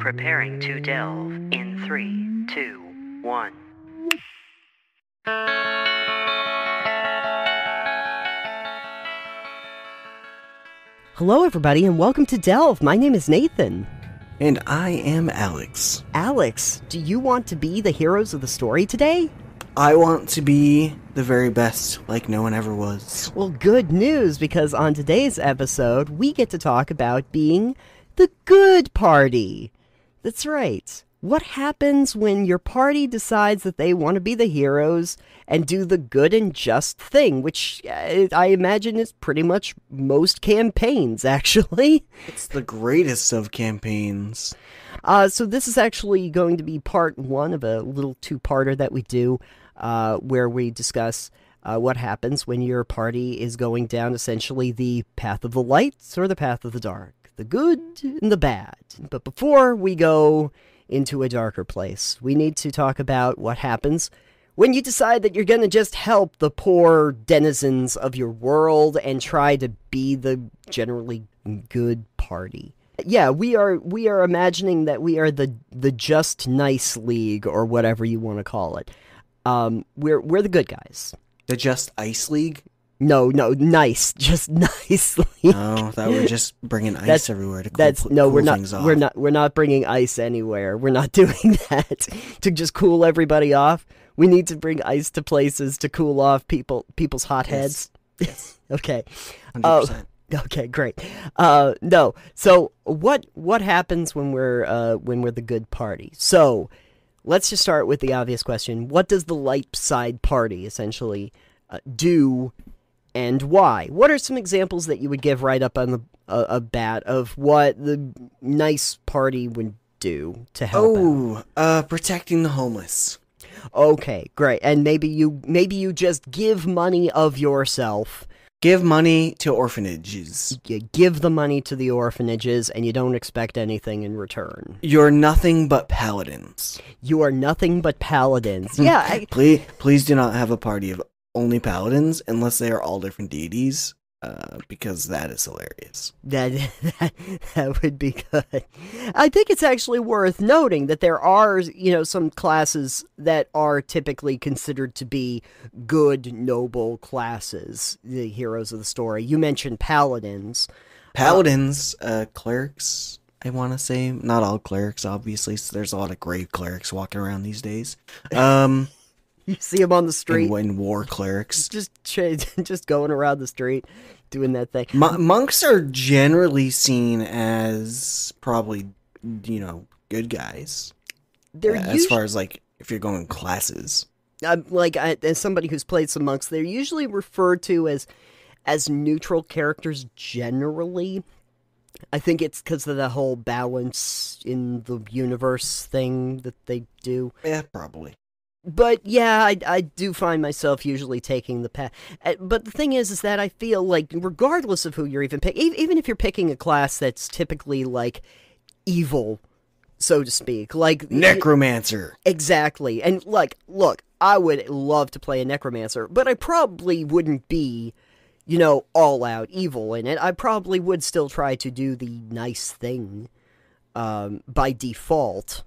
Preparing to delve in three, two, one. Hello, everybody, and welcome to Delve. My name is Nathan. And I am Alex. Alex, do you want to be the heroes of the story today? I want to be the very best, like no one ever was. Well, good news, because on today's episode, we get to talk about being the good party. That's right. What happens when your party decides that they want to be the heroes and do the good and just thing, which uh, I imagine is pretty much most campaigns, actually. It's the greatest of campaigns. Uh, so, this is actually going to be part one of a little two parter that we do uh, where we discuss uh, what happens when your party is going down essentially the path of the lights or the path of the dark, the good and the bad. But before we go into a darker place, we need to talk about what happens when you decide that you're going to just help the poor denizens of your world and try to be the generally good party. Yeah, we are we are imagining that we are the the just nice league or whatever you want to call it. Um, we're we're the good guys. The Just Ice League? No, no, nice, just nicely. Oh, that we're just bringing ice That's- everywhere to cool, That's no, cool we're not. things off. We're not. We're not bringing ice anywhere. We're not doing that to just cool everybody off. We need to bring ice to places to cool off people people's hot heads. Yes. Okay. 100%. Oh. Okay, great. Uh, no. So what what happens when we're uh, when we're the good party? So let's just start with the obvious question: What does the light side party essentially uh, do, and why? What are some examples that you would give right up on the uh, a bat of what the nice party would do to help? Oh, uh, protecting the homeless. Okay, great. And maybe you maybe you just give money of yourself. Give money to orphanages. You give the money to the orphanages and you don't expect anything in return. You're nothing but paladins. You are nothing but paladins. yeah, I, Please, please do not have a party of only paladins unless they are all different deities, uh, because that is hilarious. that, that that would be good. I think it's actually worth noting that there are, you know, some classes that are typically considered to be good, noble classes, the heroes of the story. You mentioned paladins. Paladins, uh, clerics, I want to say. Not all clerics, obviously. So there's a lot of grave clerics walking around these days. Um, You see them on the street. and when war clerics. just just going around the street doing that thing. Mo- monks are generally seen as probably, you know, good guys. They're uh, as far as like if you're going classes. I'm like I, as somebody who's played some monks, they're usually referred to as as neutral characters generally. I think it's because of the whole balance in the universe thing that they do. Yeah, probably. But yeah, I, I do find myself usually taking the path. Uh, But the thing is, is that I feel like regardless of who you're even picking, even if you're picking a class that's typically like evil, so to speak, like Necromancer. Exactly. And like, look, I would love to play a necromancer, but I probably wouldn't be, you know, all out evil in it. I probably would still try to do the nice thing um, by default.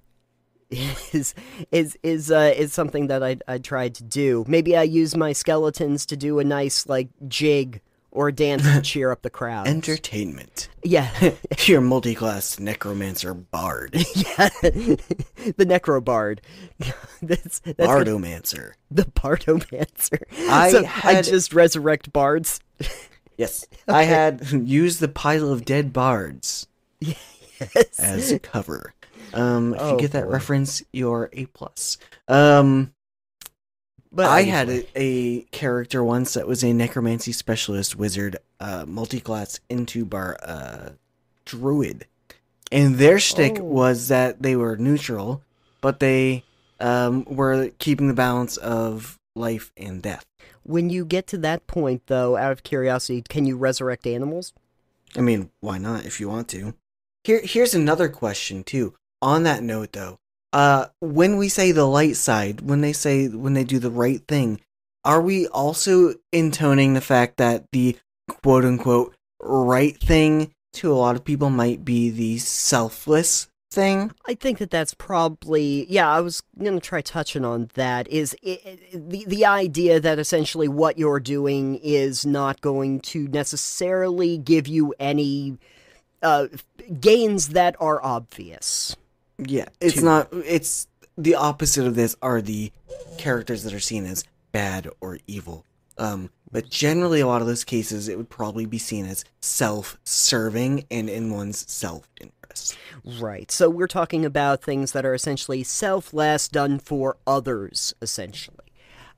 Is is is uh is something that I I tried to do. Maybe I use my skeletons to do a nice like jig or dance to cheer up the crowd. Entertainment. yeah, Your multi-class necromancer bard. yeah, the necrobard. that's that's Bardomancer. the bardomancer. I so I just resurrect bards. Yes. I had used the pile of dead bards Yes. as a cover. Um, if Oh, you get that boy. reference, you're a plus. Um, but I had a, a character once that was a necromancy specialist wizard, uh, multi-class into bar uh, druid, and their shtick Oh. was that they were neutral, but they um, were keeping the balance of life and death. When you get to that point, though, out of curiosity, can you resurrect animals? I mean, why not if you want to? Here, here's another question too. On that note, though, uh, when we say the light side, when they say when they do the right thing, are we also intoning the fact that the quote unquote right thing to a lot of people might be the selfless thing. I think that that's probably yeah. I was gonna try touching on that. Is i i the the idea that essentially what you're doing is not going to necessarily give you any uh, gains that are obvious. Yeah, it's Two. not. It's the opposite of this are the characters that are seen as bad or evil. Um, but generally, a lot of those cases, it would probably be seen as self-serving and in one's self-interest. Right. So we're talking about things that are essentially selfless, done for others, essentially.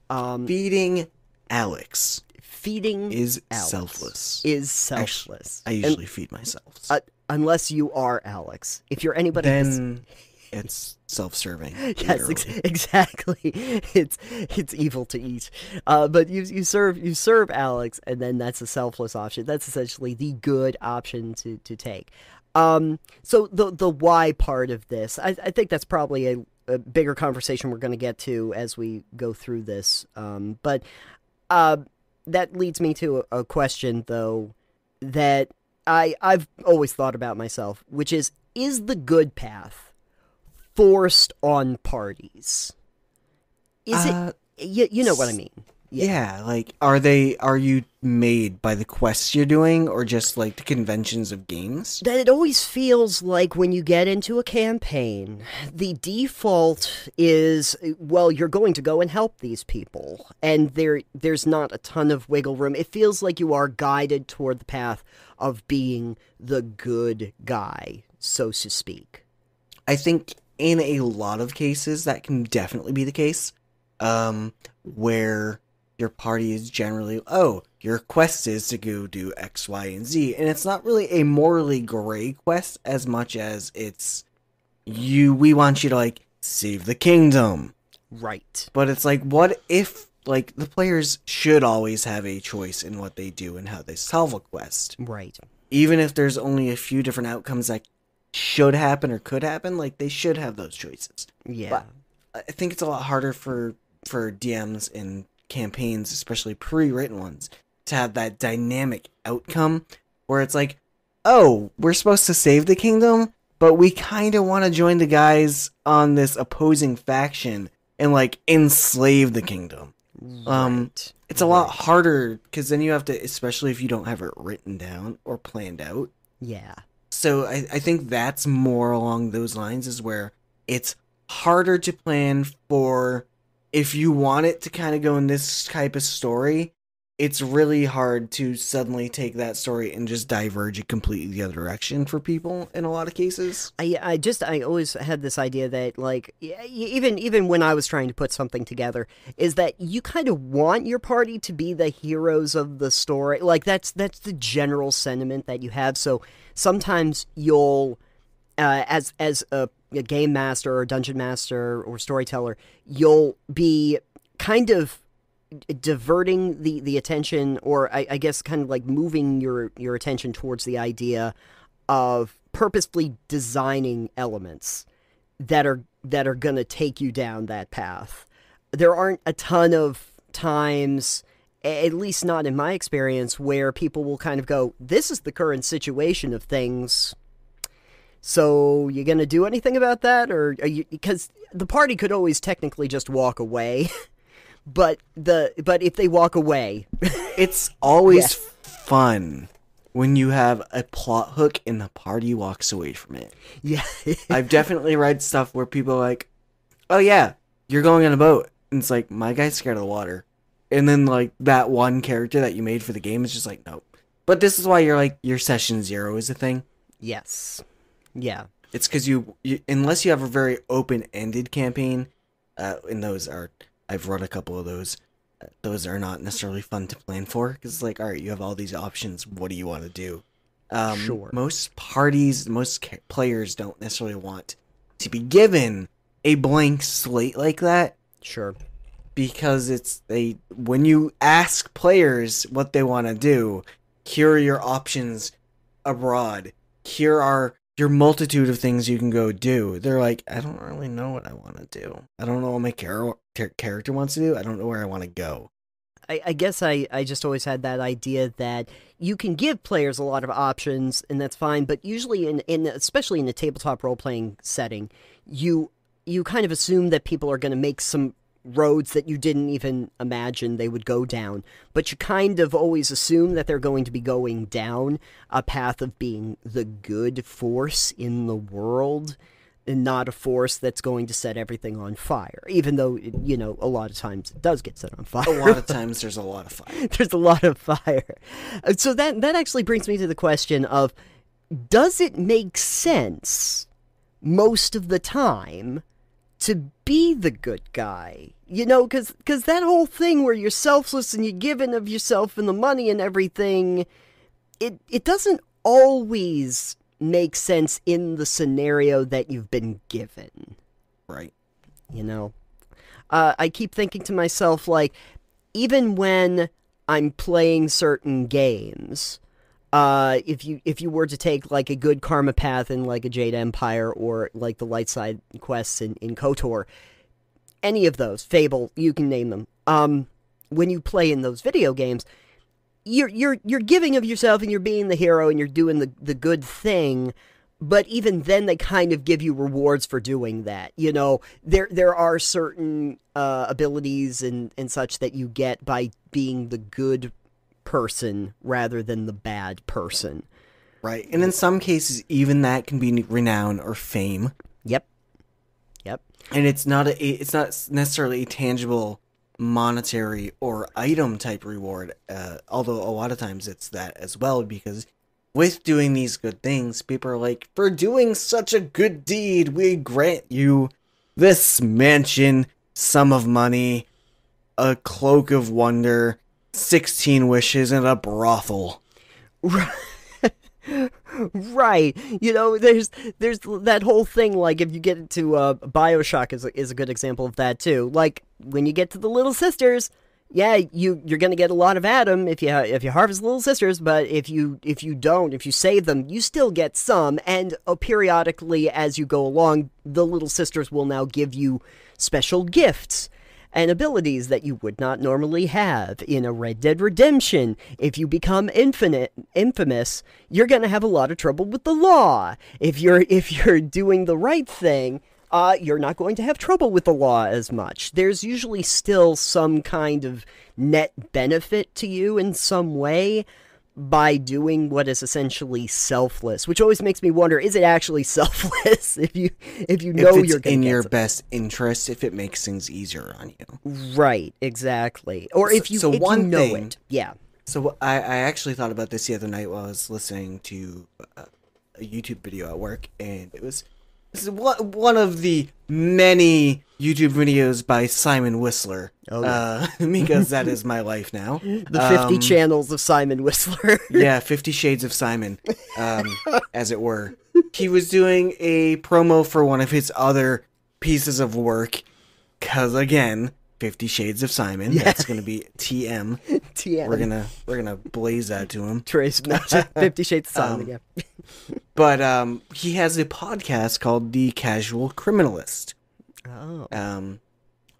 Um, Feeding Alex feeding is Alex selfless. Is selfless. I And- usually feed myself. uh, unless you are Alex. If you're anybody then it's self-serving. Yes, ex- exactly. It's it's evil to eat, uh, but you you serve you serve Alex, and then that's a selfless option. That's essentially the good option to to take. Um, so the the why part of this, I, I think that's probably a, a bigger conversation we're going to get to as we go through this. Um, but uh, that leads me to a, a question though that I I've always thought about myself, which is is the good path forced on parties? Is Uh, it you, you know what I mean? Yeah. like are they are you made by the quests you're doing or just like the conventions of games? that it always feels like when you get into a campaign, the default is well, you're going to go and help these people, and there there's not a ton of wiggle room. It feels like you are guided toward the path of being the good guy, so to speak. I think in a lot of cases that can definitely be the case. Um where your party is generally oh, your quest is to go do X, Y, and Z. And it's not really a morally gray quest as much as it's you we want you to like save the kingdom. Right. But it's like, what if like the players should always have a choice in what they do and how they solve a quest, Right. even if there's only a few different outcomes that should happen or could happen. Like they should have those choices. Yeah. I think it's a lot harder for for DMs in campaigns, especially pre-written ones, to have that dynamic outcome where it's like, oh, we're supposed to save the kingdom, but we kind of want to join the guys on this opposing faction and like enslave the kingdom. Um, right. It's a lot harder because then you have to, especially if you don't have it written down or planned out. Yeah. So I, I think that's more along those lines is where it's harder to plan for if you want it to kind of go in this type of story, it's really hard to suddenly take that story and just diverge it completely the other direction for people in a lot of cases. I I just I always had this idea that like even even when I was trying to put something together is that you kind of want your party to be the heroes of the story like that's that's the general sentiment that you have so sometimes you'll uh, as as a, a game master or dungeon master or storyteller you'll be kind of diverting the the attention or I, I guess kind of like moving your your attention towards the idea of purposefully designing elements that are that are going to take you down that path. There aren't a ton of times at least not in my experience where people will kind of go this is the current situation of things so you going to do anything about that or are you because the party could always technically just walk away but the but if they walk away It's always Yes. fun when you have a plot hook and the party walks away from it. yeah I've definitely read stuff where people are like, "Oh yeah, you're going on a boat," and it's like my guy's scared of the water, and then like that one character that you made for the game is just like, nope. But this is why you're like your session zero is a thing. yes yeah It's because you, you, unless you have a very open-ended campaign, uh, and those are, I've run a couple of those. uh, Those are not necessarily fun to plan for because it's like, all right, you have all these options. What do you want to do? Um, Sure. Most parties, most ca- players don't necessarily want to be given a blank slate like that sure because it's they when you ask players what they want to do here are your options abroad here are your multitude of things you can go do. They're like i don't really know what i want to do. I don't know what my char- char- character wants to do. I don't know where i want to go. I, I guess I, I just always had that idea that you can give players a lot of options and that's fine, but usually in, in especially in a tabletop role playing setting, you you kind of assume that people are going to make some roads that you didn't even imagine they would go down, but you kind of always assume that they're going to be going down a path of being the good force in the world and not a force that's going to set everything on fire even though you know a lot of times it does get set on fire. A lot of times there's a lot of fire. there's a lot of fire. Uh, so that that actually brings me to the question of does it make sense most of the time to be the good guy you know because because that whole thing where you're selfless and you're giving of yourself and the money and everything it it doesn't always make sense in the scenario that you've been given Right. you know uh, i keep thinking to myself like even when i'm playing certain games uh, if you if you were to take like a good karma path in like a jade empire or like the light side quests in, in kotor any of those fable you can name them um, when you play in those video games you're you're you're giving of yourself and you're being the hero and you're doing the, the good thing but even then they kind of give you rewards for doing that you know there there are certain uh, abilities and and such that you get by being the good person rather than the bad person Right. And in some cases, even that can be renown or fame. yep yep And it's not a it's not necessarily a tangible monetary or item type reward. Uh, although a lot of times it's that as well because with doing these good things, people are like, for doing such a good deed, we grant you this mansion, sum of money, a cloak of wonder, sixteen wishes, and a brothel. right. You know there's there's that whole thing like if you get into uh bioshock is a, is a good example of that too. Like when you get to the little sisters yeah you you're gonna get a lot of adam if you if you harvest little sisters but if you if you don't if you save them you still get some and uh, periodically as you go along the little sisters will now give you special gifts and abilities that you would not normally have in a Red Dead Redemption. If you become infinite infamous, you're going to have a lot of trouble with the law. If you're if you're doing the right thing, uh, you're not going to have trouble with the law as much. There's usually still some kind of net benefit to you in some way by doing what is essentially selfless, which always makes me wonder: is it actually selfless if you if you know if you're in your some- best interest, if it makes things easier on you. Right, exactly. Or if you, so if one you know thing- it. Yeah. So I, I actually thought about this the other night while I was listening to a YouTube video at work, and it was this is one of the many YouTube videos by Simon Whistler. Oh, yeah. uh, because that is my life now. The 50 Um, channels of Simon Whistler. yeah, Fifty Shades of Simon, um, as it were. He was doing a promo for one of his other pieces of work, because again, Fifty Shades of Simon. Yeah. That's gonna be TM. TM. We're gonna we're gonna blaze that to him. Trace 50 Shades of Simon, Um, yeah. But um, he has a podcast called The Casual Criminalist. Oh. Um,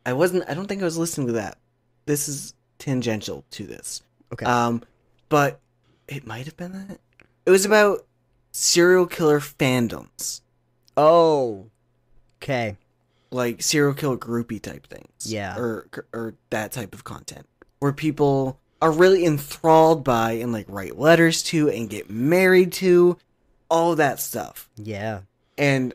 I wasn't. I don't think I was listening to that. This is tangential to this. Okay. Um, but it might have been that. It was about serial killer fandoms, oh. Okay. Like serial killer groupie type things. Yeah. Or or that type of content where people are really enthralled by and like write letters to and get married to, all that stuff. Yeah. And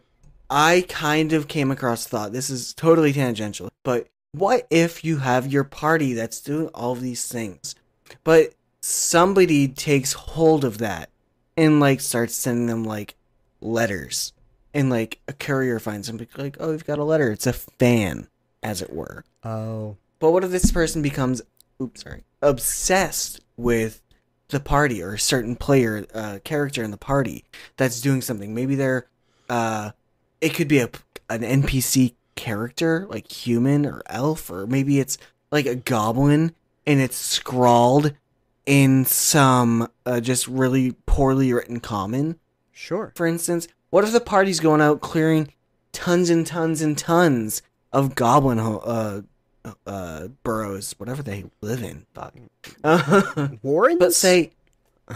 I kind of came across the thought this is totally tangential, but what if you have your party that's doing all these things, but somebody takes hold of that and like starts sending them like letters, and like a courier finds them like, oh, you've got a letter. It's a fan, as it were. Oh. But what if this person becomes, oops, sorry, obsessed with the party or a certain player, uh, character in the party that's doing something? Maybe they're, uh, it could be a an NPC character, like human or elf, or maybe it's like a goblin and it's scrawled in some uh, just really poorly written common Sure. for instance, what if the party's going out clearing tons and tons and tons of goblin ho- uh, uh, burrows, whatever they live in. Fuck. Uh, Warrens? but say,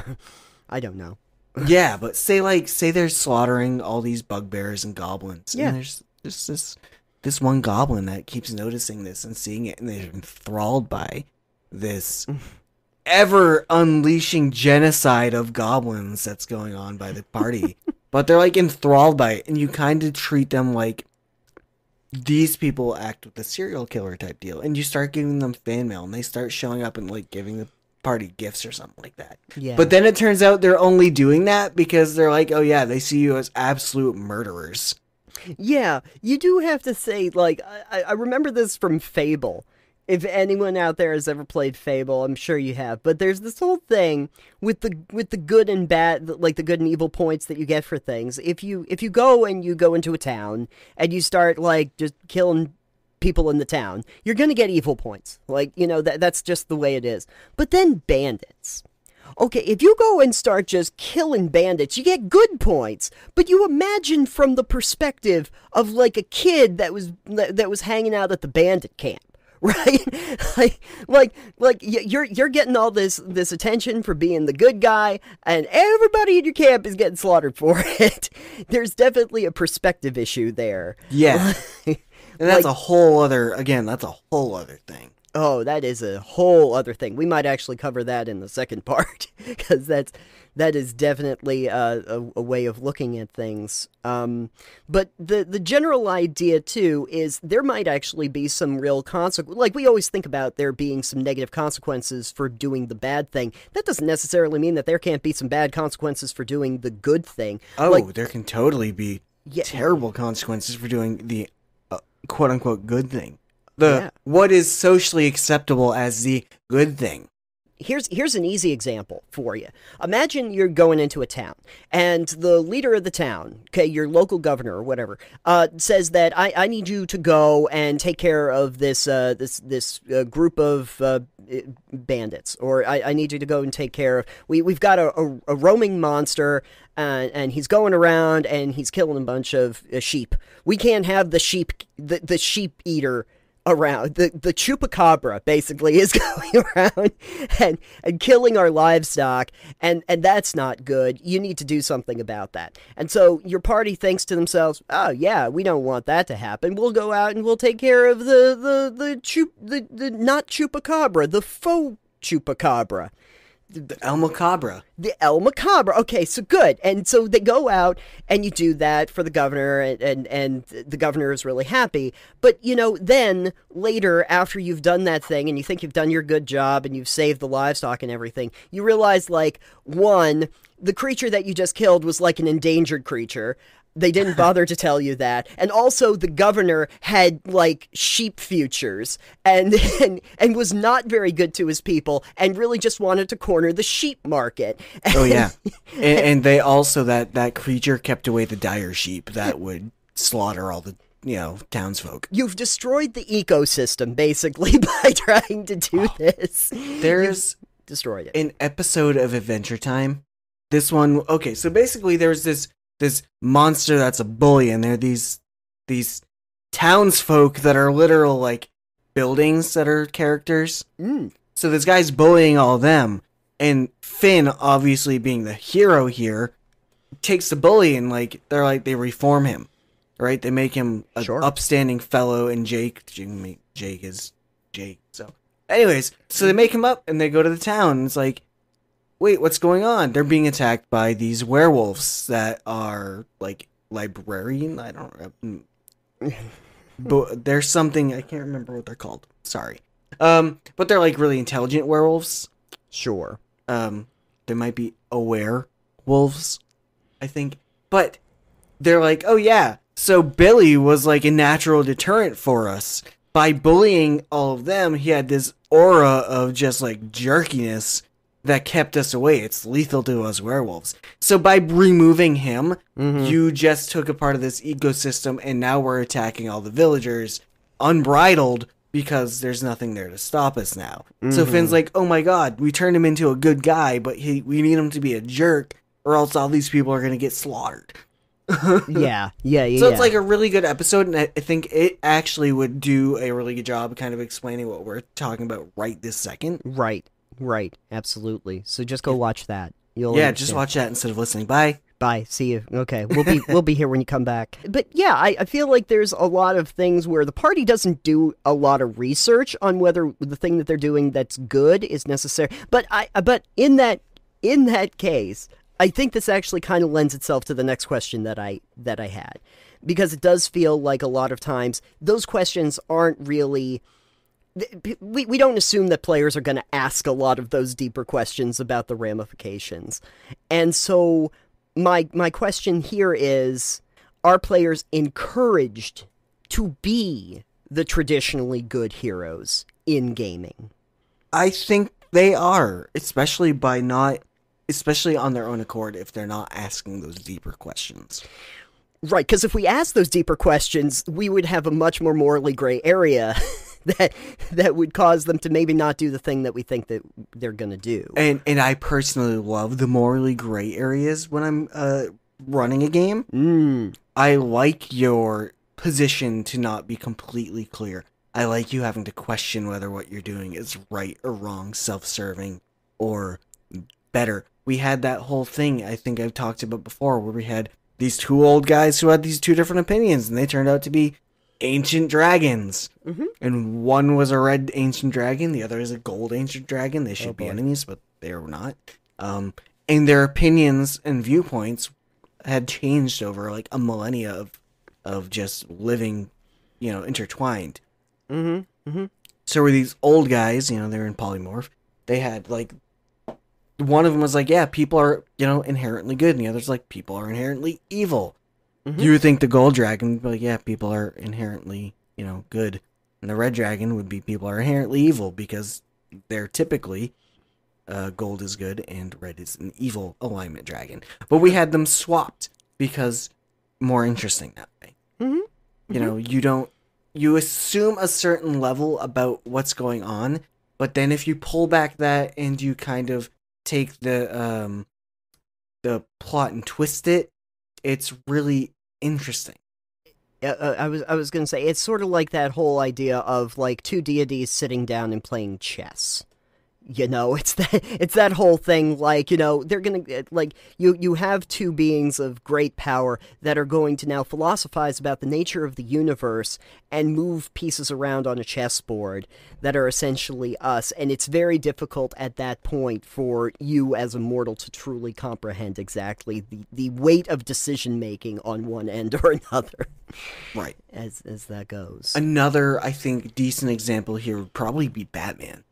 I don't know. yeah, but say like, say they're slaughtering all these bugbears and goblins. Yeah. And there's there's this this one goblin that keeps noticing this and seeing it, and they're enthralled by this ever unleashing genocide of goblins that's going on by the party. But they're like enthralled by it, and you kind of treat them like these people act with a serial killer type deal, and you start giving them fan mail, and they start showing up and like giving the party gifts or something like that. Yeah. But then it turns out they're only doing that because they're like, oh yeah, they see you as absolute murderers. Yeah, you do have to say, like, I, I remember this from Fable. If anyone out there has ever played Fable, I'm sure you have. But there's this whole thing with the with the good and bad, like the good and evil points that you get for things. If you if you go and you go into a town and you start like just killing people in the town, you're gonna get evil points. Like you know that that's just the way it is. But then bandits. Okay, if you go and start just killing bandits, you get good points. But you imagine from the perspective of like a kid that was that was hanging out at the bandit camp, right? like like like you're you're getting all this this attention for being the good guy, and everybody in your camp is getting slaughtered for it. There's definitely a perspective issue there. Yeah. And that's Like- a whole other again, that's a whole other thing. Oh, that is a whole other thing. We might actually cover that in the second part because that's that is definitely uh, a, a way of looking at things. Um, but the the general idea too is there might actually be some real consequence. Like we always think about there being some negative consequences for doing the bad thing. That doesn't necessarily mean that there can't be some bad consequences for doing the good thing. Oh, Like- there can totally be Yeah. terrible consequences for doing the uh, quote unquote good thing. The Yeah. what is socially acceptable as the good thing. here's here's an easy example for you. Imagine you're going into a town, and the leader of the town, okay, your local governor or whatever, uh, says that I, I need you to go and take care of this uh, this this uh, group of uh, bandits, or I, I need you to go and take care of. We we've got a, a, a roaming monster. And, and he's going around and he's killing a bunch of uh, sheep. We can't have the sheep, the, the sheep eater around. The the chupacabra basically is going around and and killing our livestock and and that's not good. You need to do something about that. And so your party thinks to themselves oh yeah we don't want that to happen. We'll go out and we'll take care of the the the chup the, the not chupacabra the faux chupacabra The El Macabre. the El Macabre. Okay, so good. And so they go out and you do that for the governor, and, and, and the governor is really happy. But, you know, then later, after you've done that thing and you think you've done your good job and you've saved the livestock and everything, you realize, like, one, the creature that you just killed was like an endangered creature. They didn't bother to tell you that. And also the governor had like sheep futures and, and and was not very good to his people and really just wanted to corner the sheep market. Oh yeah. and, and they also that that creature kept away the dire sheep that would slaughter all the you know townsfolk. You've destroyed the ecosystem basically by trying to do this. There's Destroyed it. an episode of Adventure Time. This one, okay, so basically there's this this monster that's a bully, and they're these these townsfolk that are literal like buildings that are characters. Mm. So this guy's bullying all of them, and Finn, obviously being the hero here, takes the bully and like they're like they reform him, right? They make him a Sure. upstanding fellow, and Jake, Jake Jake is Jake. So, anyways, so they make him up and they go to the town. It's like, wait, what's going on? They're being attacked by these werewolves that are like librarian. I don't know. but there's something I can't remember what they're called. Sorry. Um, but they're like really intelligent werewolves. Sure. Um, they might be aware wolves, I think. But they're like, oh yeah, so Billy was like a natural deterrent for us. By bullying all of them, he had this aura of just like jerkiness that kept us away. It's lethal to us werewolves. So by removing him, mm-hmm. you just took a part of this ecosystem and now we're attacking all the villagers unbridled because there's nothing there to stop us now. So mm-hmm. Finn's like, "Oh my god, we turned him into a good guy, but he we need him to be a jerk or else all these people are going to get slaughtered." yeah, yeah, yeah. So yeah. it's like a really good episode, and I think it actually would do a really good job kind of explaining what we're talking about right this second. right, right, absolutely. So just go watch that. You'll yeah, just watch that instead of listening. Bye. Bye. See you. Okay, we'll be we'll be here when you come back. But yeah, I, I feel like there's a lot of things where the party doesn't do a lot of research on whether the thing that they're doing that's good is necessary. But I uh, but in that in that case, I think this actually kind of lends itself to the next question that I that I had. Because it does feel like a lot of times those questions aren't really we, we don't assume that players are going to ask a lot of those deeper questions about the ramifications. And so my my question here is are players encouraged to be the traditionally good heroes in gaming? I think they are, especially by not, especially on their own accord, if they're not asking those deeper questions. Right, because if we ask those deeper questions, we would have a much more morally gray area that that would cause them to maybe not do the thing that we think that they're going to do. And and I personally love the morally gray areas when I'm uh, running a game. Mm, I like your position to not be completely clear. I like you having to question whether what you're doing is right or wrong, self-serving or better. We had that whole thing I think I've talked about before where we had these two old guys who had these two different opinions and they turned out to be ancient dragons. Mhm. And one was a red ancient dragon, the other is a gold ancient dragon. They should Oh, be boy. enemies, but they're not. Um, and their opinions and viewpoints had changed over like a millennia of of just living, you know, intertwined. mm-hmm, mm-hmm. So were these old guys, you know, they were in polymorph. They had like one of them was like, yeah, people are, you know, inherently good, and the other's like, people are inherently evil. Mhm. You would think the gold dragon would be like, yeah, people are inherently, you know, good. And the red dragon would be people are inherently evil because they're typically uh, gold is good and red is an evil alignment dragon. But we had them swapped because more interesting that way. Mhm. You know, you don't you assume a certain level about what's going on, but then if you pull back that and you kind of take the um the plot and twist it, it's really interesting. Uh, I was I was gonna say it's sort of like that whole idea of like two deities sitting down and playing chess. You know, it's that it's that whole thing. Like you know, they're gonna uh, like you you have two beings of great power that are going to now philosophize about the nature of the universe and move pieces around on a chessboard that are essentially us. And it's very difficult at that point for you as a mortal to truly comprehend exactly the the weight of decision making on one end or another Right. as as that goes. Another, I think, decent example here would probably be Batman.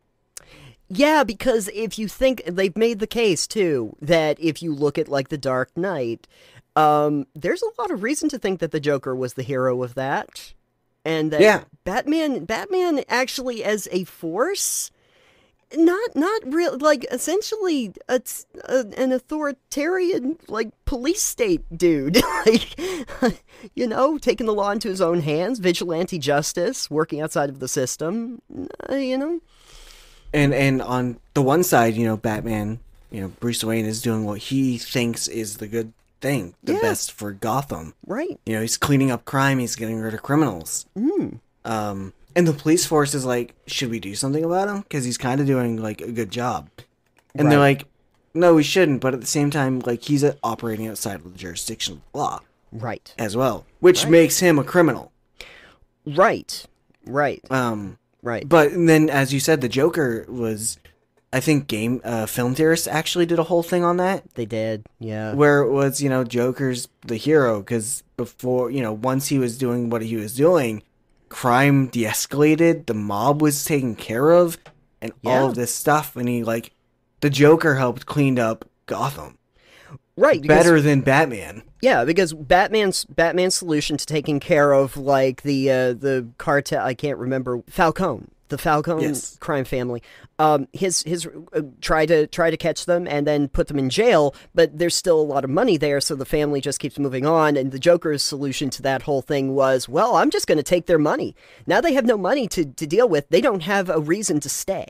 Yeah, because if you think they've made the case too that if you look at like the Dark Knight, um, there's a lot of reason to think that the Joker was the hero of that, and that Yeah. Batman Batman actually as a force. Not, not real. Like, essentially, a, a, an authoritarian, like, police state dude. like, you know, taking the law into his own hands, vigilante justice, working outside of the system. Uh, you know, And and on the one side, you know, Batman, you know, Bruce Wayne is doing what he thinks is the good thing, the Yeah. best for Gotham. right? You know, he's cleaning up crime, he's getting rid of criminals. Mm. Um, and the police force is like, should we do something about him? Because he's kind of doing like a good job. And they're like, no, we shouldn't. But at the same time, like he's uh, operating outside of the jurisdiction of the law Right. as well, which Right. makes him a criminal. Right. Right. Um, Right. but then, as you said, the Joker was, I think, game uh, film theorists actually did a whole thing on that. They did. Yeah. where it was you know Joker's the hero because before you know once he was doing what he was doing, crime de-escalated, the mob was taken care of, and Yeah. all of this stuff, and he like the Joker helped cleaned up Gotham Right. because- better than Batman. Yeah, because Batman's Batman's solution to taking care of like the uh, the cartel I can't remember Falcone the Falcone Yes. crime family. Um, his his uh, try to try to catch them and then put them in jail, but there's still a lot of money there, so the family just keeps moving on. And the Joker's solution to that whole thing was, well, I'm just going to take their money. Now they have no money to to deal with. They don't have a reason to stay.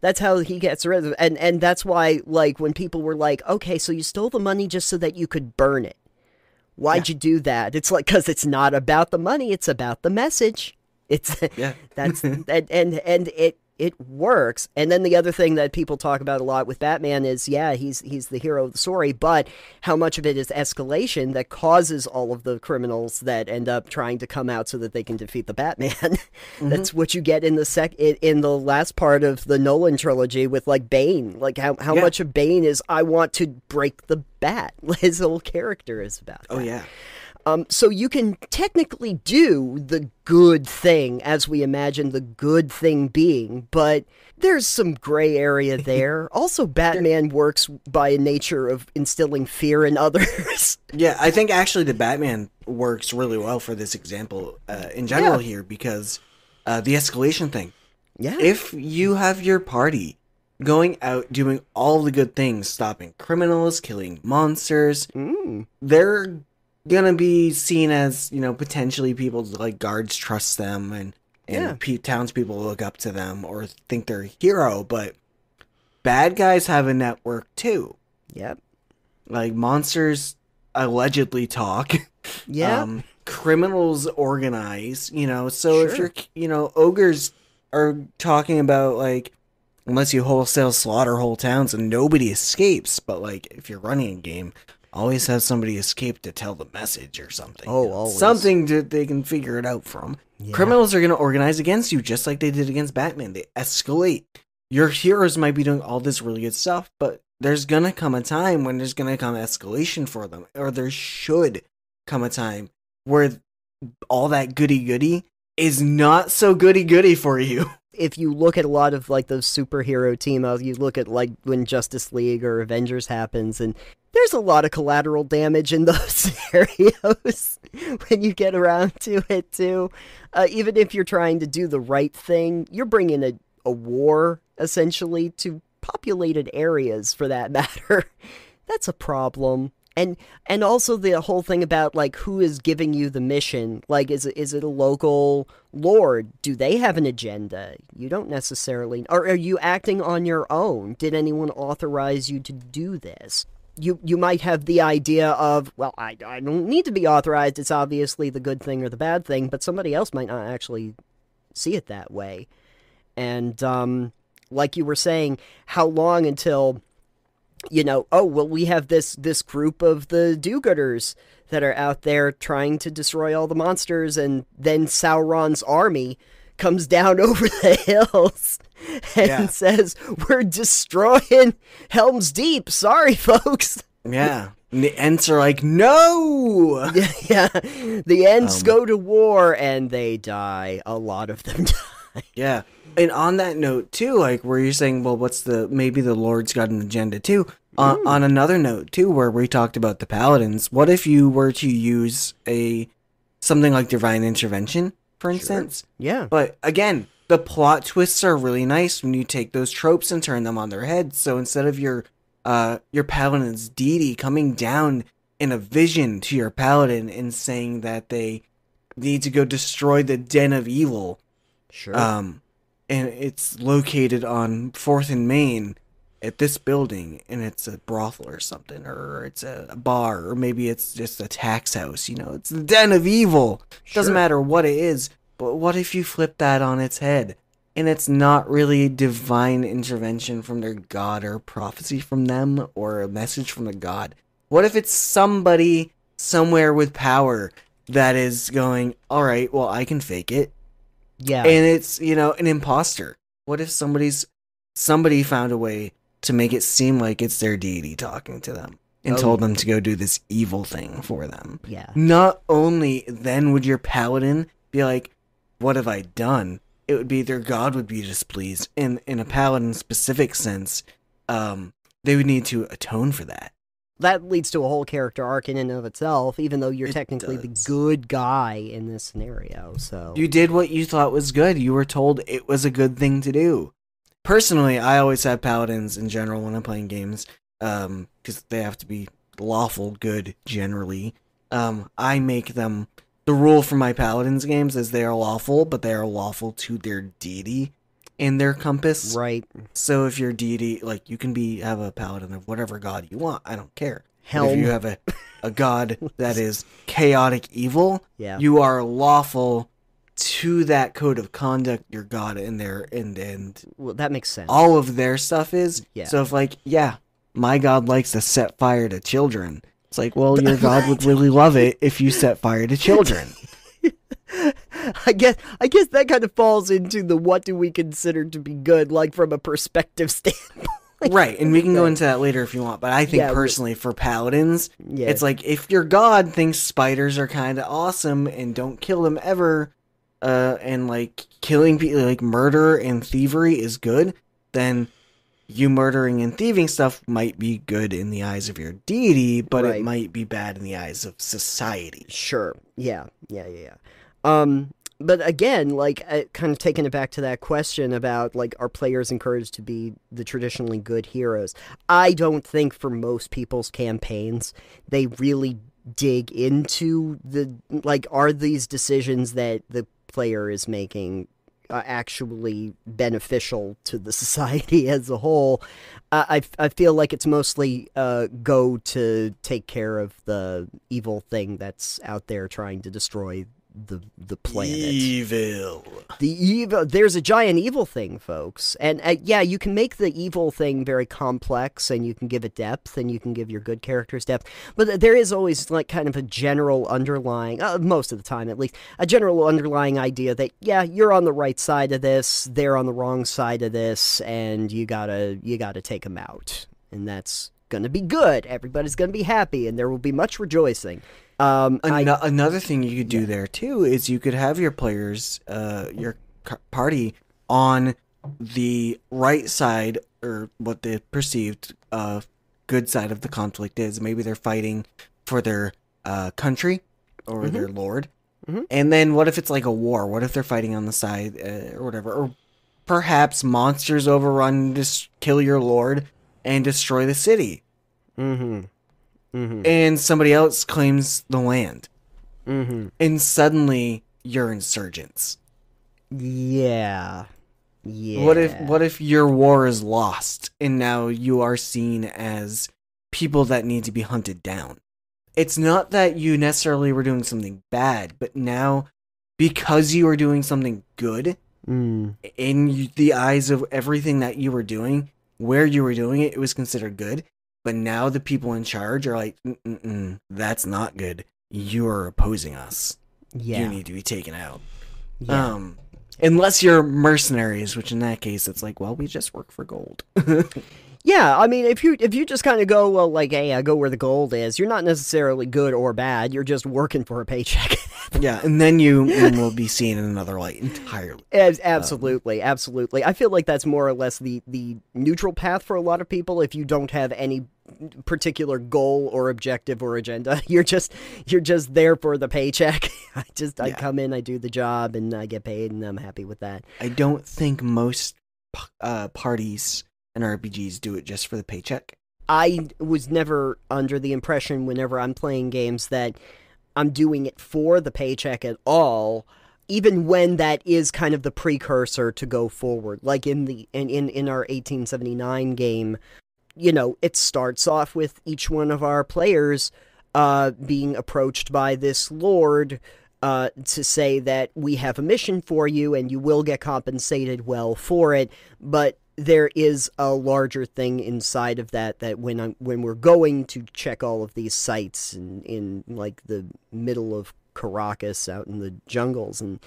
That's how he gets rid of it. And and that's why like when people were like, "Okay, so you stole the money just so that you could burn it." Why'd you do that? It's like because it's not about the money; it's about the message. It's Yeah. that's and and and it it works. And then the other thing that people talk about a lot with Batman is, yeah, he's he's the hero of the story, but how much of it is escalation that causes all of the criminals that end up trying to come out so that they can defeat the Batman. Mm-hmm. That's what you get in the sec in, in the last part of the Nolan trilogy with like Bane. Like how how Yeah. much of Bane is I want to break the bat. His whole character is about. Oh that. yeah. Um, so you can technically do the good thing as we imagine the good thing being, but there's some gray area there. also, Batman works by a nature of instilling fear in others. Yeah, I think actually the Batman works really well for this example uh, in general Yeah. here because uh, the escalation thing. yeah. If you have your party going out doing all the good things, stopping criminals, killing monsters, Mm, they're gonna be seen as you know potentially people like guards trust them and and Yeah. pe- townspeople look up to them or think they're a hero, but bad guys have a network too. yep. Like monsters allegedly talk. Yeah. Um, criminals organize, you know. So if you're, you know, ogres are talking about like, unless you wholesale slaughter whole towns and nobody escapes, but like if you're running a game, always have somebody escape to tell the message or something. Oh, always. something that they can figure it out from. Yeah. Criminals are going to organize against you just like they did against Batman. They escalate. Your heroes might be doing all this really good stuff, but there's going to come a time when there's going to come escalation for them, or there should come a time where all that goody goody is not so goody goody for you. if you look at a lot of like those superhero team ups, you look at like when Justice League or Avengers happens, and there's a lot of collateral damage in those scenarios when you get around to it too. Uh, even if you're trying to do the right thing, you're bringing a, a war essentially to populated areas for that matter. That's a problem. And and also the whole thing about like who is giving you the mission? Like is is it a local lord? Do they have an agenda? You don't necessarily or are you acting on your own? Did anyone authorize you to do this? You you might have the idea of, well, I, I don't need to be authorized. It's obviously the good thing or the bad thing, but somebody else might not actually see it that way. And um like you were saying, how long until you know, oh well, we have this this group of the do-gooders that are out there trying to destroy all the monsters, and then Sauron's army comes down over the hills and Yeah. says, "We're destroying Helm's Deep. Sorry, folks." Yeah. And the Ents are like, no! yeah, the Ents Um, go to war and they die. A lot of them die. Yeah. And on that note too, like where you're saying, well, what's the maybe the Lord's got an agenda too. On on another note too, where we talked about the paladins, what if you were to use a something like divine intervention, for instance? Yeah, But again, the plot twists are really nice when you take those tropes and turn them on their heads. So instead of your uh your paladin's deity coming down in a vision to your paladin and saying that they need to go destroy the den of evil, sure. um, and it's located on Fourth and Main at this building, and it's a brothel or something, or it's a bar, or maybe it's just a tax house. You know, it's the den of evil. Doesn't matter what it is, but what if you flip that on its head? And it's not really divine intervention from their god or prophecy from them or a message from the god. What if it's somebody somewhere with power that is going, all right, well, I can fake it yeah, and it's you know an imposter. What if somebody's somebody found a way to make it seem like it's their deity talking to them and Oh. told them to go do this evil thing for them? Yeah. not only then would your paladin be like what have i done? It would be their god would be displeased. In in a paladin specific sense um they would need to atone for that that leads to a whole character arc in and of itself, even though you're It technically the good guy in this scenario. So You did what you thought was good. You were told it was a good thing to do. Personally, I always have paladins in general when I'm playing games, um, because they have to be lawful good generally. Um, I make them. The rule for my paladins games is they are lawful, but they are lawful to their deity in their compass. right, So if your deity, like, you can be have a paladin of whatever god you want. I don't care. But If you have a, a god that is chaotic evil, yeah. you are lawful to that code of conduct your god in there and and well, that makes sense. all of their stuff is. Yeah. So if like, yeah, my god likes to set fire to children. It's like, well, your god would really love it if you set fire to children. I guess I guess that kind of falls into the what do we consider to be good, like from a perspective standpoint. right, and we can go into that later if you want. But I think Yeah, personally for paladins, Yeah. it's like if your god thinks spiders are kind of awesome and don't kill them ever, uh, and like killing people, like murder and thievery is good, then you murdering and thieving stuff might be good in the eyes of your deity, but Right. it might be bad in the eyes of society. Sure. Yeah. Yeah. Yeah. Yeah. Um, but again, like, uh, kind of taking it back to that question about like, are players encouraged to be the traditionally good heroes? I don't think for most people's campaigns they really dig into the like, are these decisions that the player is making uh, actually beneficial to the society as a whole? I, I feel like it's mostly uh, go to take care of the evil thing that's out there trying to destroy the the planet. Evil. The evil there's a giant evil thing, folks, and uh, yeah, you can make the evil thing very complex, and you can give it depth, and you can give your good characters depth. But there is always like kind of a general underlying, uh, most of the time at least, a general underlying idea that yeah, you're on the right side of this, they're on the wrong side of this, and you gotta you gotta take them out, and that's gonna be good. Everybody's gonna be happy, and there will be much rejoicing. Um, I- another thing you could do there too is you could have your players, uh, your party on the right side or what the perceived uh, good side of the conflict is. Maybe they're fighting for their uh, country or Mhm. their lord. Mhm. And then what if it's like a war? What if they're fighting on the side uh, or whatever? Or perhaps monsters overrun, just kill your lord and destroy the city, mm-hmm. Mm-hmm. and somebody else claims the land. Mm-hmm. and suddenly you're insurgents. Yeah. Yeah. What if what if your war is lost and now you are seen as people that need to be hunted down? It's not that you necessarily were doing something bad, but now because you are doing something good Mm. in the eyes of everything that you were doing, where you were doing it, it was considered good. But now the people in charge are like, "That's not good. You are opposing us. Yeah. You need to be taken out." yeah. Um, unless you're mercenaries, which in that case it's like, well, we just work for gold. yeah. I mean, if you if you just kind of go well, like, hey, I go where the gold is. You're not necessarily good or bad. You're just working for a paycheck. yeah, and then you will be seen in another light entirely. As- absolutely, absolutely. I feel like that's more or less the the neutral path for a lot of people. If you don't have any particular goal or objective or agenda, you're just you're just there for the paycheck. I just I come in, I do the job, and I get paid, and I'm happy with that. I don't think most uh, parties and RPGs do it just for the paycheck. I was never under the impression whenever I'm playing games that I'm doing it for the paycheck at all, even when that is kind of the precursor to go forward. Like in the in, in, in our 1879 game, you know, it starts off with each one of our players uh, being approached by this lord uh, to say that we have a mission for you and you will get compensated well for it, but there is a larger thing inside of that that when I'm, when we're going to check all of these sites in, in like the middle of Caracas out in the jungles and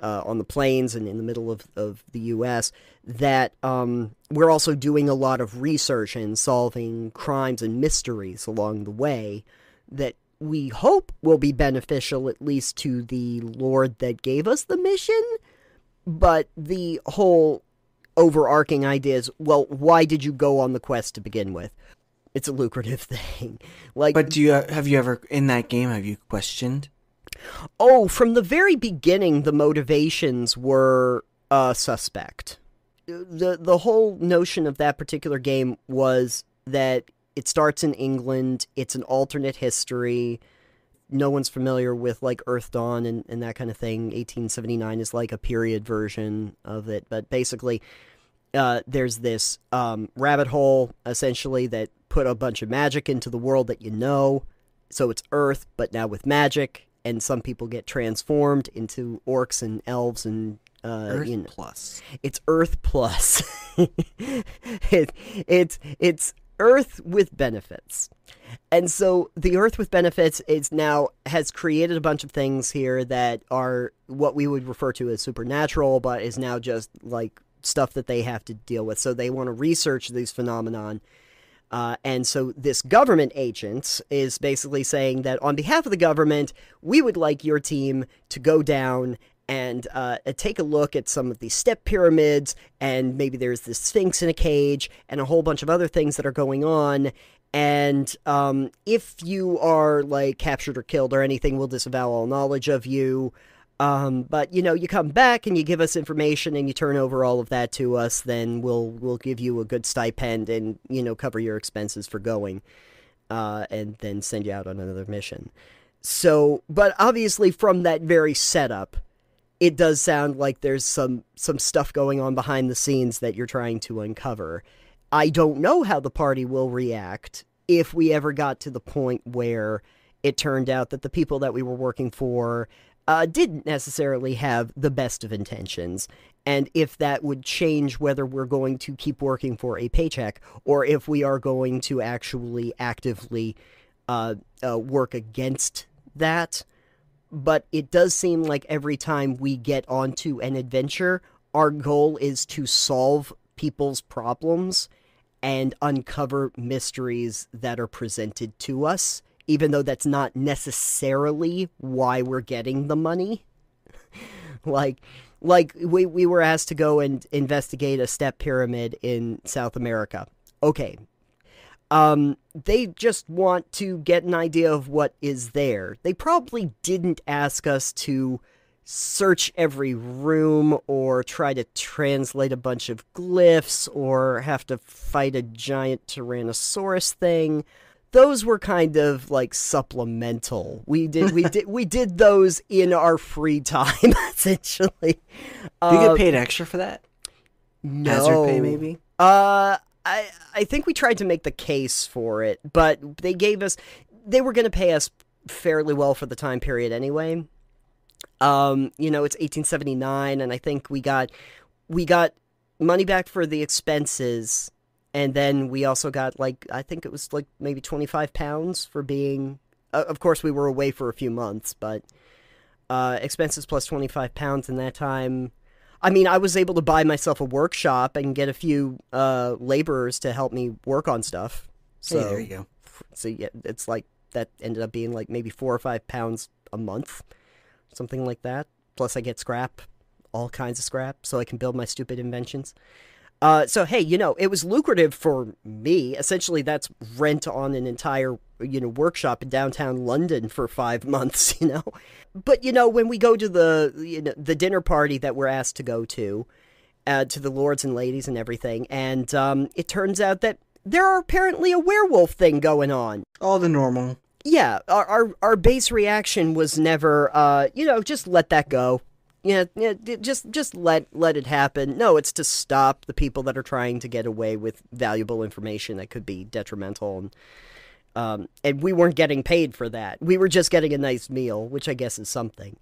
uh, on the plains and in the middle of, of the U.S. that um, we're also doing a lot of research and solving crimes and mysteries along the way that we hope will be beneficial at least to the Lord that gave us the mission. But the whole overarching idea is well, why did you go on the quest to begin with? It's a lucrative thing. Like But do you have you ever in that game have you questioned? Oh, from the very beginning, the motivations were uh, suspect. the The whole notion of that particular game was that it starts in England. It's an alternate history. No one's familiar with like Earthdawn and, and that kind of thing. 1879 is like a period version of it, but basically, uh, there's this um, rabbit hole essentially that put a bunch of magic into the world that you know. So it's Earth, but now with magic, and some people get transformed into orcs and elves and uh, Earth you know, plus. it's Earth plus. it, it's it's Earth with benefits. And so the Earth with benefits is now has created a bunch of things here that are what we would refer to as supernatural, but is now just like stuff that they have to deal with. So they want to research these phenomenon. Uh, and so this government agent is basically saying that on behalf of the government, we would like your team to go down and uh, take a look at some of these step pyramids, and maybe there's this sphinx in a cage, and a whole bunch of other things that are going on. And um, if you are like captured or killed or anything, we'll disavow all knowledge of you. Um, but you know, you come back and you give us information and you turn over all of that to us, then we'll we'll give you a good stipend and you know cover your expenses for going, uh, and then send you out on another mission. So, but obviously from that very setup, it does sound like there's some some stuff going on behind the scenes that you're trying to uncover. I don't know how the party will react if we ever got to the point where it turned out that the people that we were working for uh, didn't necessarily have the best of intentions, and if that would change whether we're going to keep working for a paycheck or if we are going to actually actively uh, uh, work against that but it does seem like every time we get onto an adventure, our goal is to solve people's problems and uncover mysteries that are presented to us, even though that's not necessarily why we're getting the money. like, like we, we were asked to go and investigate a step pyramid in South America. Okay, um, they just want to get an idea of what is there. They probably didn't ask us to search every room or try to translate a bunch of glyphs or have to fight a giant Tyrannosaurus thing. Those were kind of like supplemental. We did we did we did those in our free time essentially. Do you Uh, get paid extra for that? no. Hazard pay, maybe? Uh, I I think we tried to make the case for it, but they gave us they were going to pay us fairly well for the time period anyway. Um, you know, it's 1879 and I think we got we got money back for the expenses and then we also got like I think it was like maybe 25 pounds for being uh, of course we were away for a few months, but uh expenses plus 25 pounds in that time I mean, I was able to buy myself a workshop and get a few uh, laborers to help me work on stuff. So, hey, there you go. so yeah, it's like that ended up being like maybe four or five pounds a month, something like that. Plus, I get scrap, all kinds of scrap, so I can build my stupid inventions. Uh, so hey, you know, it was lucrative for me. Essentially, that's rent on an entire you know workshop in downtown London for five months. You know, but you know when we go to the you know the dinner party that we're asked to go to, uh, to the lords and ladies and everything, and um, it turns out that there are apparently a werewolf thing going on. All the normal. Yeah, our our, our base reaction was never, uh, you know, just let that go. Yeah, yeah, just just let let it happen. No, it's to stop the people that are trying to get away with valuable information that could be detrimental, and um, and we weren't getting paid for that. We were just getting a nice meal, which I guess is something.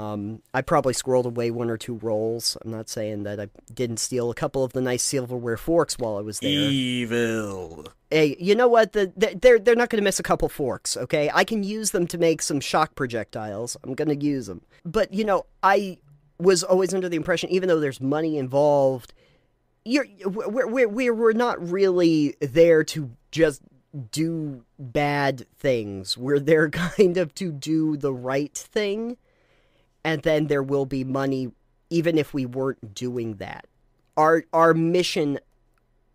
Um, I probably squirreled away one or two rolls. I'm not saying that I didn't steal a couple of the nice silverware forks while I was there Evil. hey, you know what? The, the, they're they're not going to miss a couple forks, okay? I can use them to make some shock projectiles. I'm going to use them. But you know, I was always under the impression, even though there's money involved, you're we're we're we're, we're not really there to just do bad things. We're there kind of to do the right thing, and then there will be money, even if we weren't doing that. Our our mission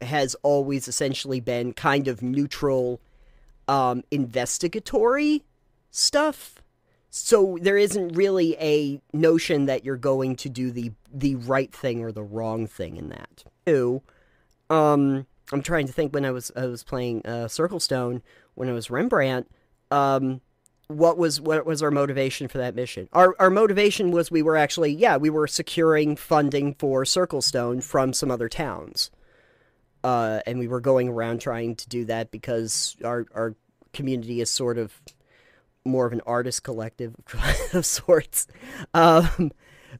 has always essentially been kind of neutral, um, investigatory stuff. So there isn't really a notion that you're going to do the the right thing or the wrong thing in that. Two, um, I'm trying to think when I was I was playing uh, Circle Stone when I was Rembrandt. Um, what was what was our motivation for that mission? Our our motivation was we were actually yeah we were securing funding for Circle Stone from some other towns uh, and we were going around trying to do that because our our community is sort of more of an artist collective of sorts. Um,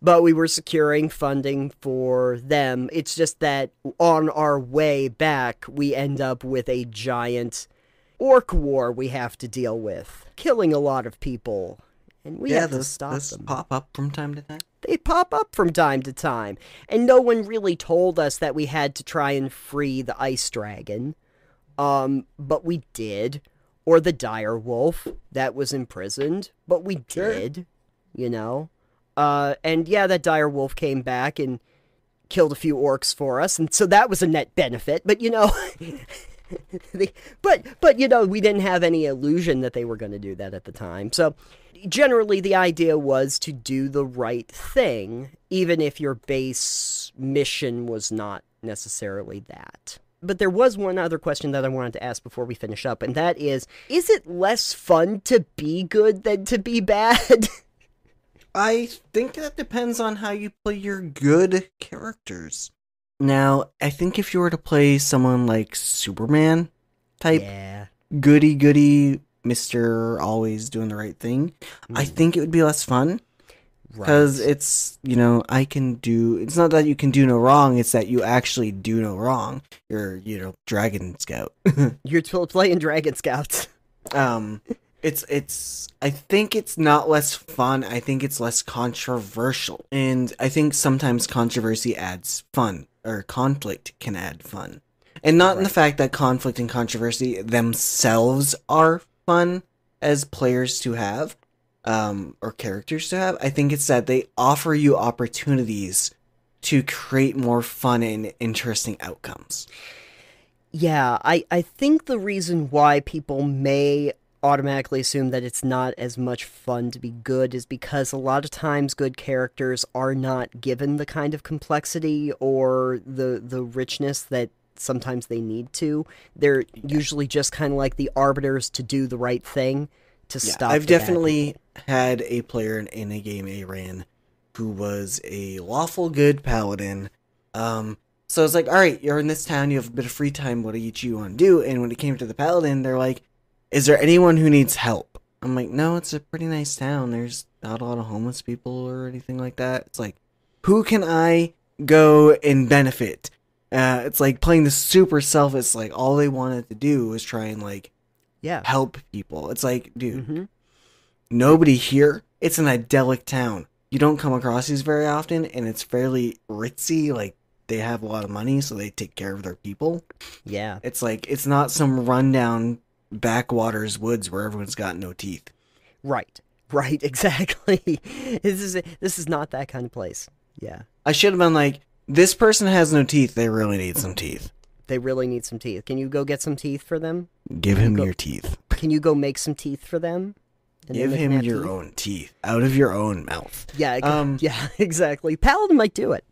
but we were securing funding for them. It's just that on our way back, we end up with a giant orc war we have to deal with, killing a lot of people, and we yeah, have to those, stop those them. pop up from time to time. They pop up from time to time, and no one really told us that we had to try and free the ice dragon. Um, but we did, or the dire wolf that was imprisoned, but we Sure. did, you know. Uh, and yeah, that dire wolf came back and killed a few orcs for us, and so that was a net benefit. But you know, but but you know, we didn't have any illusion that they were going to do that at the time. So generally, the idea was to do the right thing, even if your base mission was not necessarily that. But there was one other question that I wanted to ask before we finish up, and that is: Is it less fun to be good than to be bad? I think that depends on how you play your good characters. Now, I think if you were to play someone like Superman type yeah. goody goody Mr. always doing the right thing, I Mm, think it would be less fun because right. it's, you know, I can do it's not that you can do no wrong, it's that you actually do no wrong. You're, you know, Dragon Scout. you're playing Dragon Scouts. um it's it's i think it's not less fun i think it's less controversial and i think sometimes controversy adds fun or conflict can add fun. And not in the fact that conflict and controversy themselves are fun as players to have um or characters to have. I think it's that they offer you opportunities to create more fun and interesting outcomes. Yeah, I, I think the reason why people may automatically assume that it's not as much fun to be good is because a lot of times good characters are not given the kind of complexity or the the richness that sometimes they need to. They're usually just kind of like the arbiters to do the right thing to Yeah, stop. I've definitely had a player in, in a game I ran who was a lawful good paladin. Um, so it's like, all right, you're in this town, you have a bit of free time. What do you, you want to do? And when it came to the paladin, they're like, is there anyone who needs help? I'm like, no, it's a pretty nice town. There's not a lot of homeless people or anything like that. It's like, who can I go and benefit? Uh, it's like playing the super selfish. Like all they wanted to do was try and like yeah. help people. It's like, dude, hmm nobody here. It's an idyllic town. You don't come across these very often, and it's fairly ritzy. Like they have a lot of money, so they take care of their people. Yeah. It's like it's not some rundown backwaters woods where everyone's got no teeth. Right. Right. Exactly. this is this is not that kind of place. Yeah. I should have been like, this person has no teeth. They really need some teeth. They really need some teeth. Can you go get some teeth for them? Give him Go- your teeth. Can you go make some teeth for them? And Give they him your teeth? own teeth out of your own mouth. Yeah, Um, yeah, exactly. Paladin might do it.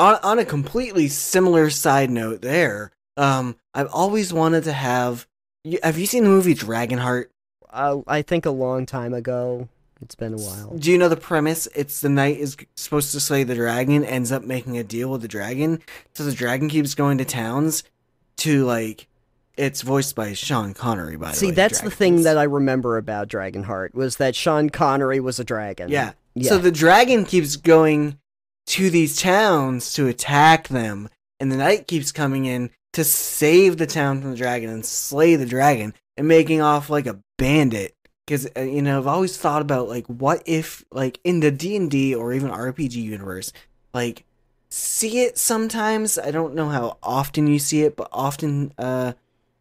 on on a completely similar side note there um i've always wanted to have you, have you seen the movie dragonheart Uh, I think a long time ago. It's been a while. do you know the premise it's the knight is supposed to slay the dragon ends up making a deal with the dragon so the dragon keeps going to towns to like it's voiced by sean connery by the See, way See, that's the thing that I remember about Dragonheart was that Sean Connery was a dragon. yeah. Yeah. so the dragon keeps going to these towns to attack them and the knight keeps coming in to save the town from the dragon and slay the dragon and making off like a bandit. Because uh, you know i've always thought about like what if like in the d&d or even rpg universe like see it sometimes. I don't know how often you see it but often uh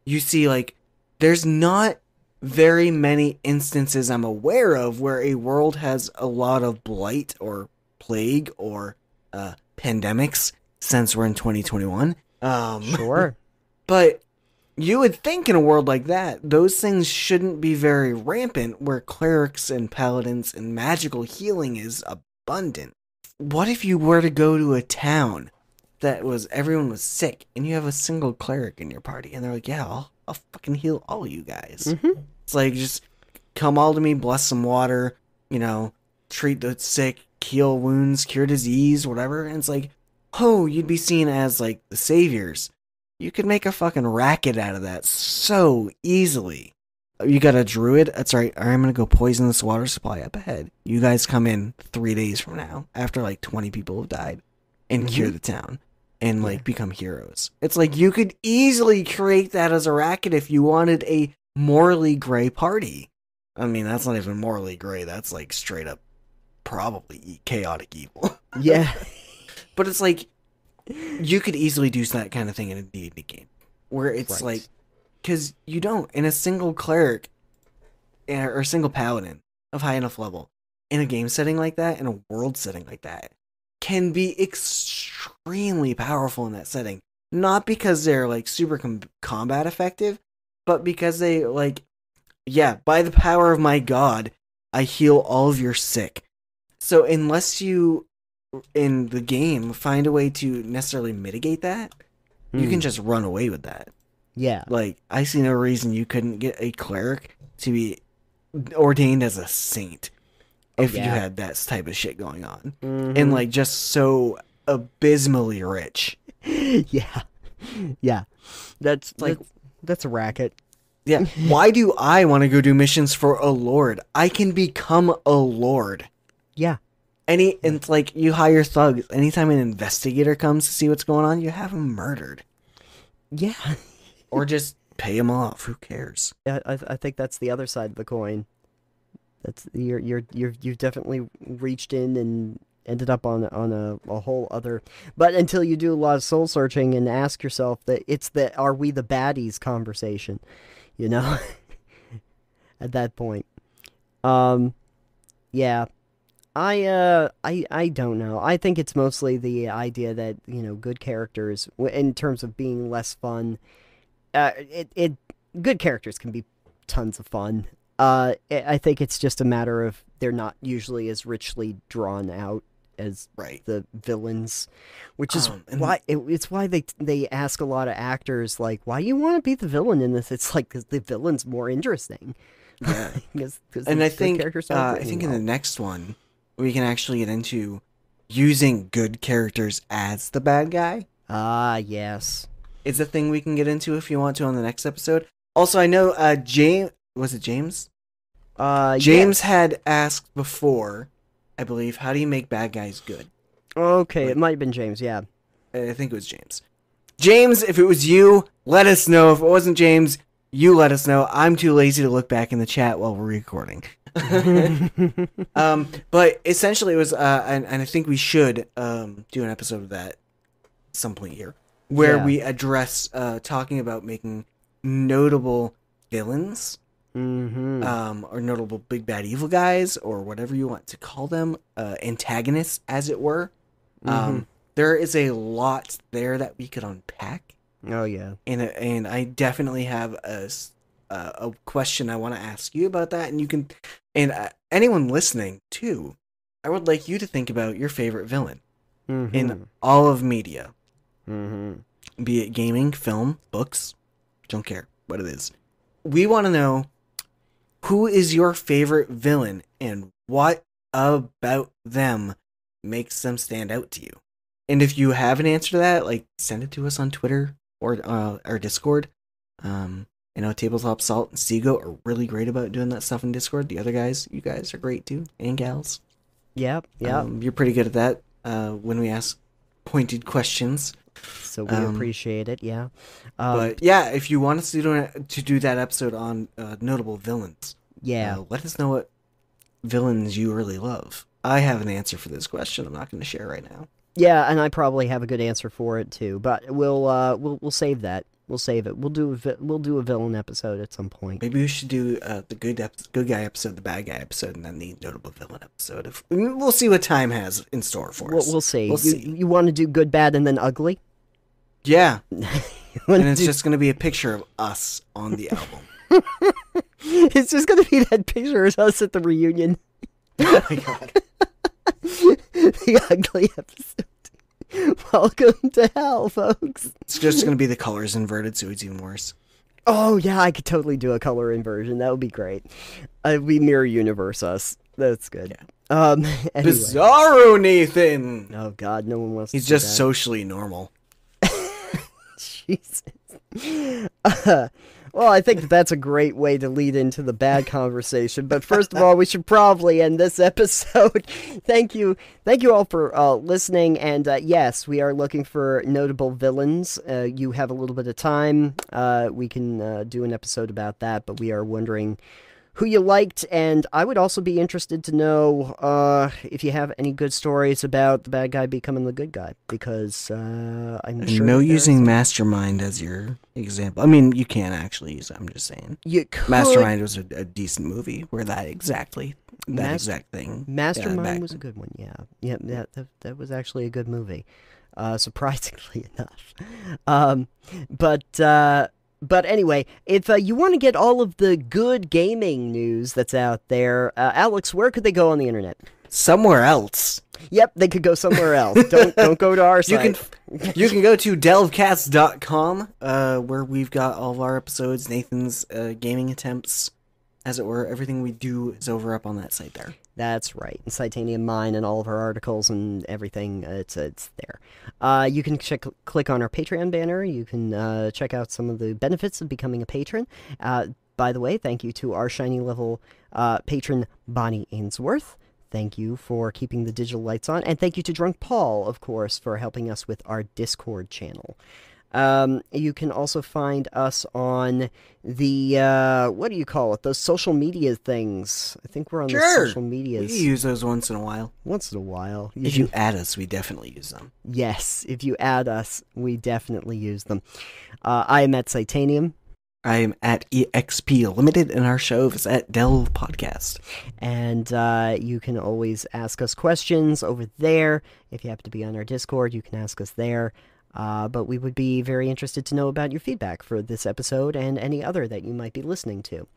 you see like there's not very many instances i'm aware of where a world has a lot of blight or plague or uh pandemics since we're in 2021 um Sure. but you would think in a world like that, those things shouldn't be very rampant where clerics and paladins and magical healing is abundant. What if you were to go to a town that was everyone was sick and you have a single cleric in your party and they're like, "Yeah, I'll, I'll fucking heal all you guys." hmm It's like just come all to me, bless some water, you know, treat the sick, heal wounds, cure disease, whatever. And it's like, oh, you'd be seen as like the saviors. you could make a fucking racket out of that so easily. Oh, you got a druid? That's right. I'm gonna go poison this water supply up ahead. You guys come in three days from now, after like 20 people have died, and mm-hmm. cure the town, and like become heroes. It's like you could easily create that as a racket if you wanted a morally gray party. I mean, that's not even morally gray. That's like straight up, probably chaotic evil. Yeah. But it's like you could easily do that kind of thing in a D&D game where it's Right. like cuz you don't in a single cleric eh, or a single paladin of high enough level in a game setting like that in a world setting like that can be extremely powerful in that setting not because they're like super com- combat effective but because they like yeah by the power of my god i heal all of your sick so unless you in the game find a way to necessarily mitigate that, you can Hmm. just run away with that. Yeah. Like I see no reason you couldn't get a cleric to be ordained as a saint if you yeah. had that type of shit going on. Mhm. And like just so abysmally rich. yeah. Yeah. That's Like- like that's a racket. Yeah. Why do I want to go do missions for a lord? I can become a lord. Yeah. Any and it's like you hire thugs. Anytime an investigator comes to see what's going on, you have them murdered. Yeah. Or just pay them off. Who cares? I, I I think that's the other side of the coin. That's you're you're you're you've definitely reached in and ended up on on a, a whole other but until you do a lot of soul searching and ask yourself that it's the are we the baddies conversation you know at that point um yeah i uh i i don't know i think it's mostly the idea that you know good characters in terms of being less fun uh it it good characters can be tons of fun uh i I think it's just a matter of they're not usually as richly drawn out as Right. the villains, which is Um, why it, it's why they they ask a lot of actors like, "Why you want to be the villain in this?" It's like because the villain's more interesting. Yeah. 'Cause- 'cause and the- I think characters uh, I think in the next one we can actually get into using good characters as the bad guy. ah yes, It's a thing we can get into if you want to on the next episode. Also, I know uh James was it James? uh James yes. had asked before, I believe, how do you make bad guys good? Okay, like- it might have been James. Yeah, I think it was James. James, if it was you, let us know. If it wasn't James, you let us know. I'm too lazy to look back in the chat while we're recording. um, but essentially, it was, uh, and, and I think we should um, do an episode of that at some point here, where Yeah. we address uh, talking about making notable villains, hmm um, or notable big bad evil guys, or whatever you want to call them, uh, antagonists, as it were. Um, there is a lot there that we could unpack, oh yeah, and and I definitely have a a question I want to ask you about that, and you can, and uh, anyone listening too, I would like you to think about your favorite villain mm-hmm. in all of media, hmm be it gaming, film, books, don't care what it is. We want to know who is your favorite villain and what about them makes them stand out to you. And if you have an answer to that, like send it to us on Twitter or uh, our Discord. Um, I know Tabletop Salt and Seago are really great about doing that stuff in Discord. The other guys, you guys are great too, and gals. Yep, yep. Um, you're pretty good at that uh, when we ask pointed questions. so we um, appreciate it. Yeah, um, but yeah, if you want us to do to do that episode on uh, notable villains, yeah, uh, let us know what villains you really love. I have an answer for this question. I'm not going to share right now. Yeah, and I probably have a good answer for it too, but we'll uh we'll we'll save that. We'll save it. We'll do a vi- we'll do a villain episode at some point. Maybe we should do uh, the good ep- good guy episode, the bad guy episode, and then the notable villain episode. If we'll see what time has in store for We'll, us. we'll see. We'll you see. you want to do good, bad, and then ugly? yeah, and it's do- just going to be a picture of us on the album. it's just gonna be that picture of us at the reunion, oh my god! the ugly episode. Welcome to hell, folks. It's just going to be the colors inverted, so it's even worse. Oh yeah, I could totally do a color inversion. That would be great. Uh, we mirror universe us. That's good. Um. Anyway. Bizarro Nathan. Oh God, no one wants. He's just that. socially normal. Jesus. Uh, well, I think that's a great way to lead into the bad conversation. But first of all, we should probably end this episode. thank you, thank you all for uh, listening. And uh, yes, we are looking for notable villains. Uh, you have a little bit of time. Uh, we can uh, do an episode about that. But we are wondering who you liked, and I would also be interested to know uh, if you have any good stories about the bad guy becoming the good guy, because uh, I'm sure no using Megamind as your example. I mean, you can actually use it. I'm just saying. You could, Megamind was a, a decent movie where that exactly that exact thing. yeah, Megamind back- was a good one. Yeah, yeah, that that, that was actually a good movie, uh, surprisingly enough. Um, but uh, but anyway, if uh, you want to get all of the good gaming news that's out there, uh, Alex, where could they go on the internet? somewhere else. Yep, they could go somewhere else. don't don't go to our site. You can you can go to delvecast.com uh, where we've got all of our episodes, Nathan's uh, gaming attempts, as it were. Everything we do is over up on that site there. That's right. And Psitanium Mine and all of our articles and everything, it's it's there. Uh, you can check, click on our Patreon banner. You can uh, check out some of the benefits of becoming a patron. Uh, by the way, thank you to our shiny level uh, patron, Bonnie Ainsworth. Thank you for keeping the digital lights on. And thank you to Drunk Paul, of course, for helping us with our Discord channel. Um, you can also find us on the uh, what do you call it? Those social media things. I think we're on the social social We use those once in a while. once in a while. You If can- you add us, we definitely use them. yes, if you add us, we definitely use them. Uh, I am at Psitanium, I am at EXP Limited, and our show is at Delve Podcast. and uh, you can always ask us questions over there. If you happen to be on our Discord, you can ask us there. Uh, but we would be very interested to know about your feedback for this episode and any other that you might be listening to.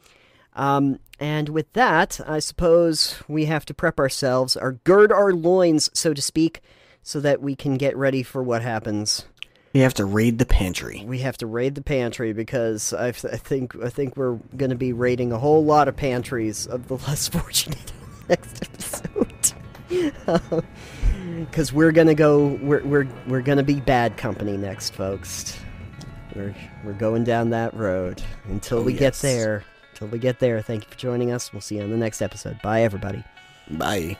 Um, and with that, I suppose we have to prep ourselves, or gird our loins, so to speak, so that we can get ready for what happens. We have to raid the pantry. We have to raid the pantry because I, I think I think we're going to be raiding a whole lot of pantries of the less fortunate next episode. Because we're gonna go, we're we're we're gonna be bad company next, folks. We're we're going down that road until Oh, we get there. Until we get there. Thank you for joining us. We'll see you on the next episode. Bye, everybody. Bye.